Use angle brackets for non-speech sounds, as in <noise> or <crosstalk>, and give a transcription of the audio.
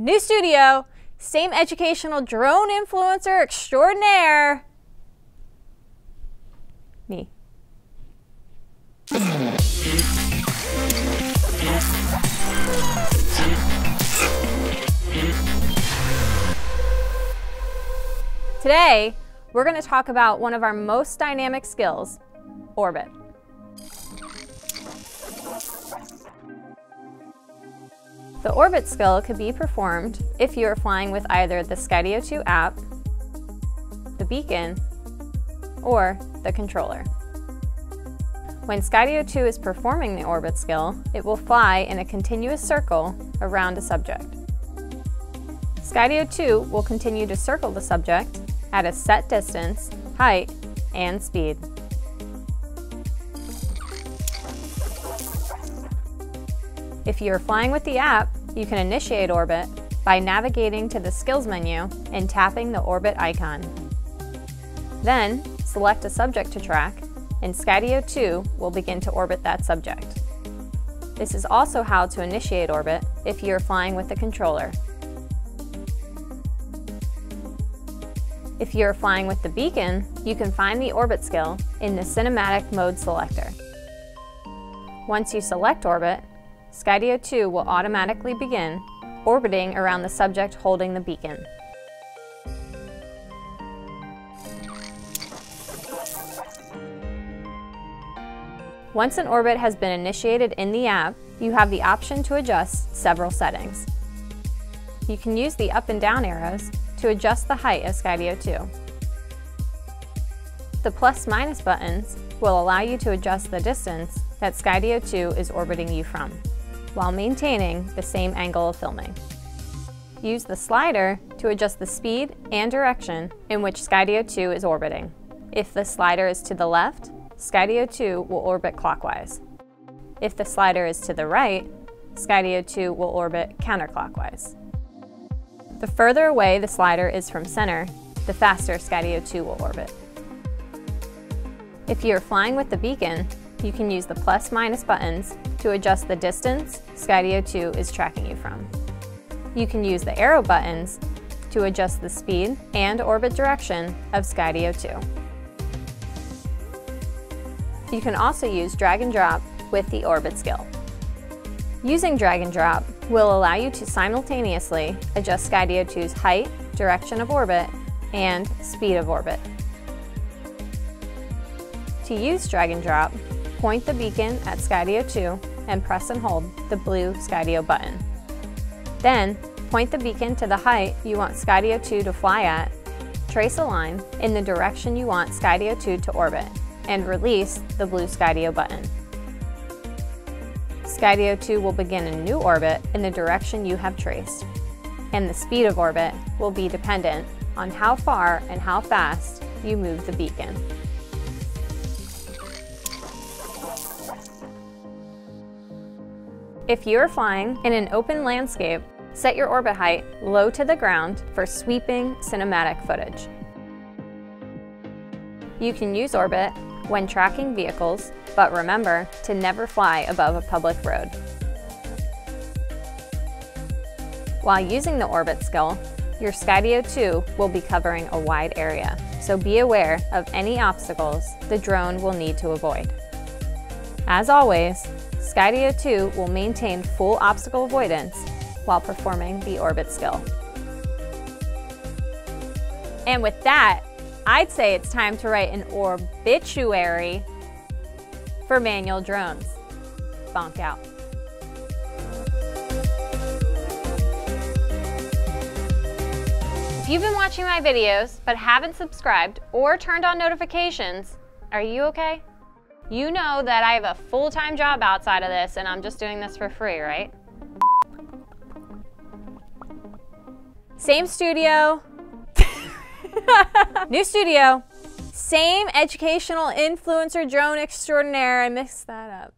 New studio, same educational drone influencer extraordinaire. Me. Today, we're going to talk about one of our most dynamic skills, orbit. The orbit skill could be performed if you are flying with either the Skydio 2 app, the beacon, or the controller. When Skydio 2 is performing the orbit skill, it will fly in a continuous circle around a subject. Skydio 2 will continue to circle the subject at a set distance, height, and speed. If you are flying with the app, you can initiate orbit by navigating to the Skills menu and tapping the orbit icon. Then, select a subject to track, and Skydio 2 will begin to orbit that subject. This is also how to initiate orbit if you are flying with the controller. If you are flying with the beacon, you can find the orbit skill in the cinematic mode selector. Once you select orbit, Skydio 2 will automatically begin orbiting around the subject holding the beacon. Once an orbit has been initiated in the app, you have the option to adjust several settings. You can use the up and down arrows to adjust the height of Skydio 2. The plus minus buttons will allow you to adjust the distance that Skydio 2 is orbiting you from while maintaining the same angle of filming. Use the slider to adjust the speed and direction in which Skydio 2 is orbiting. If the slider is to the left, Skydio 2 will orbit clockwise. If the slider is to the right, Skydio 2 will orbit counterclockwise. The further away the slider is from center, the faster Skydio 2 will orbit. If you are flying with the beacon, you can use the plus minus buttons to adjust the distance Skydio 2 is tracking you from. You can use the arrow buttons to adjust the speed and orbit direction of Skydio 2. You can also use drag and drop with the orbit skill. Using drag and drop will allow you to simultaneously adjust Skydio 2's height, direction of orbit, and speed of orbit. To use drag and drop, Point the beacon at Skydio 2 and press and hold the blue Skydio button. Then, point the beacon to the height you want Skydio 2 to fly at, trace a line in the direction you want Skydio 2 to orbit, and release the blue Skydio button. Skydio 2 will begin a new orbit in the direction you have traced, and the speed of orbit will be dependent on how far and how fast you move the beacon. If you are flying in an open landscape, set your orbit height low to the ground for sweeping cinematic footage. You can use orbit when tracking vehicles, but remember to never fly above a public road. While using the orbit skill, your Skydio 2 will be covering a wide area, so be aware of any obstacles the drone will need to avoid. As always, Skydio 2 will maintain full obstacle avoidance while performing the orbit skill. And with that, I'd say it's time to write an obituary for manual drones. Bonk out. If you've been watching my videos but haven't subscribed or turned on notifications, are you okay? You know that I have a full-time job outside of this and I'm just doing this for free, right? Same studio. <laughs> New studio. Same educational influencer drone extraordinaire. I mixed that up.